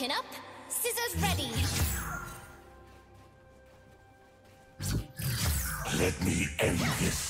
Chin up, scissors ready. Let me end this.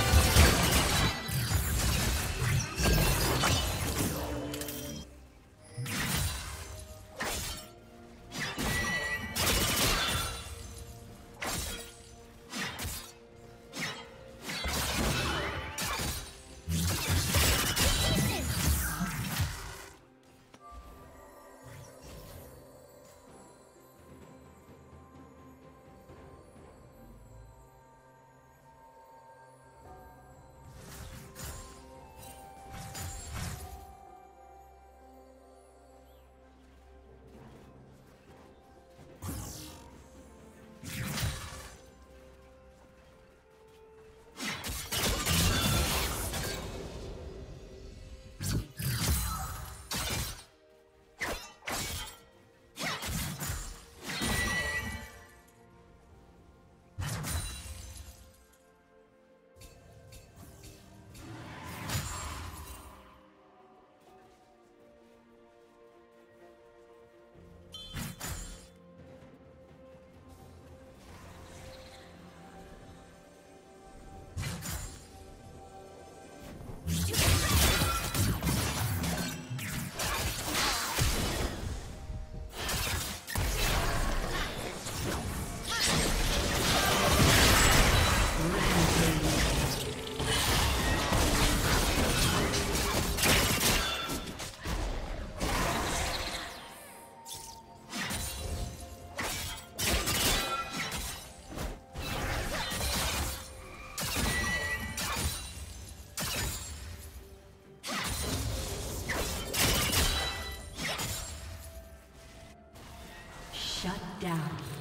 Shut down.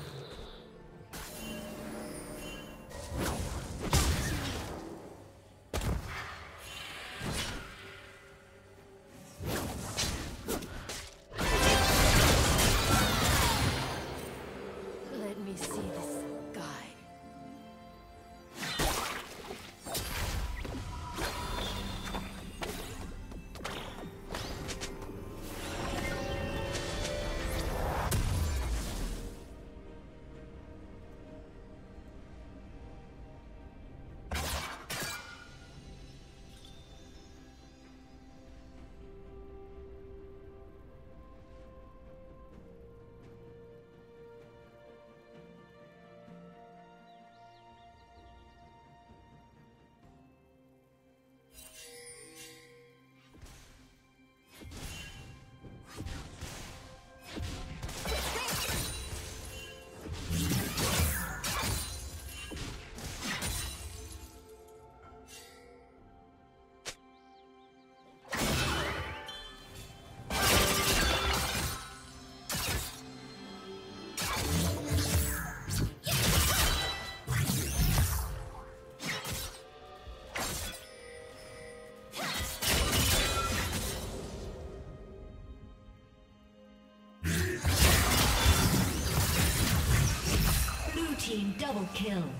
Double kill.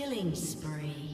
Killing spree.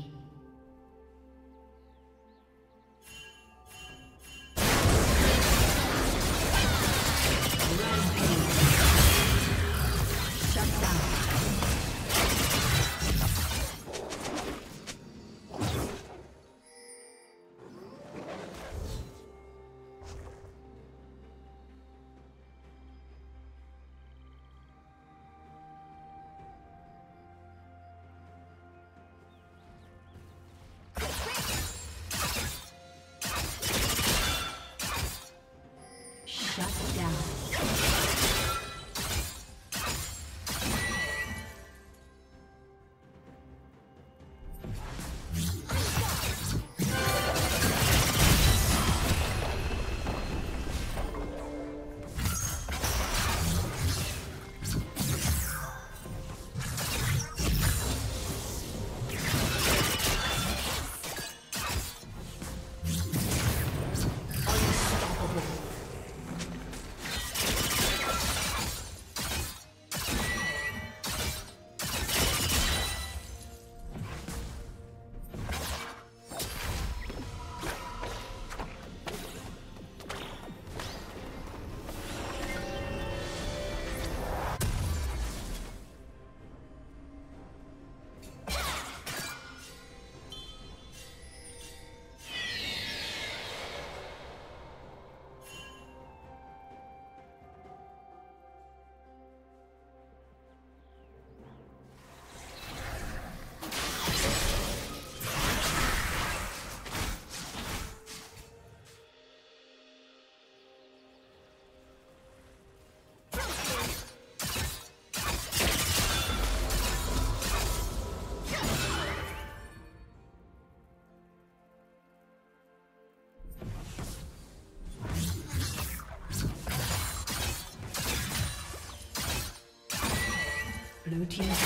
Blue team.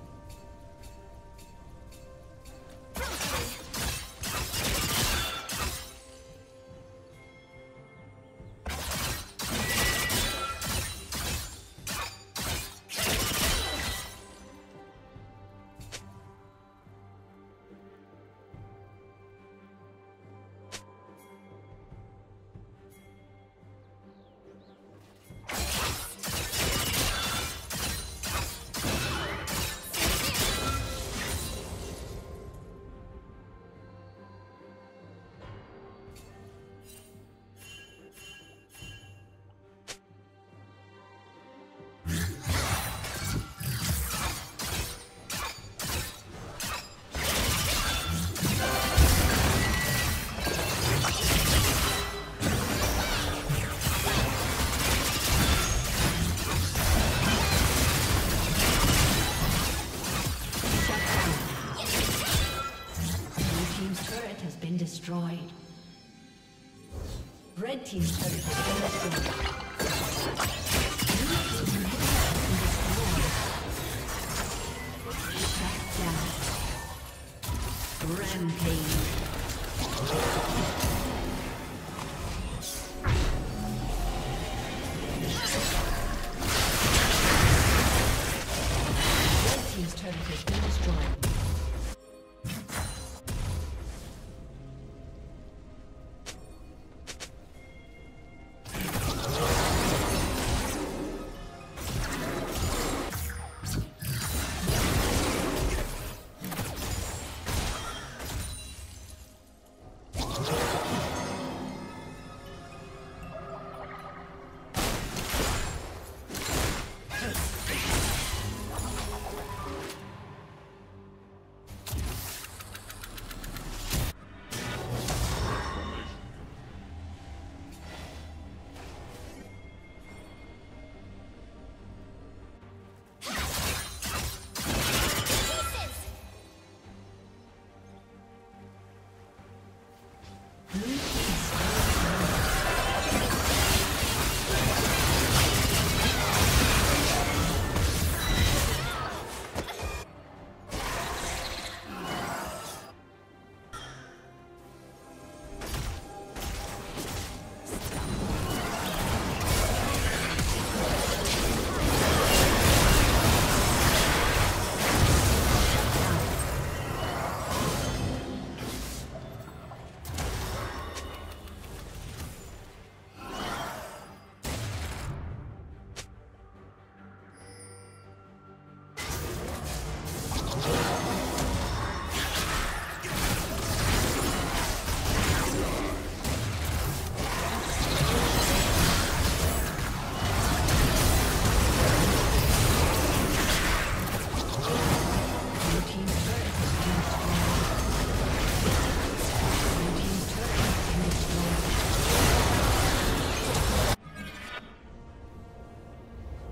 team has. Rampage.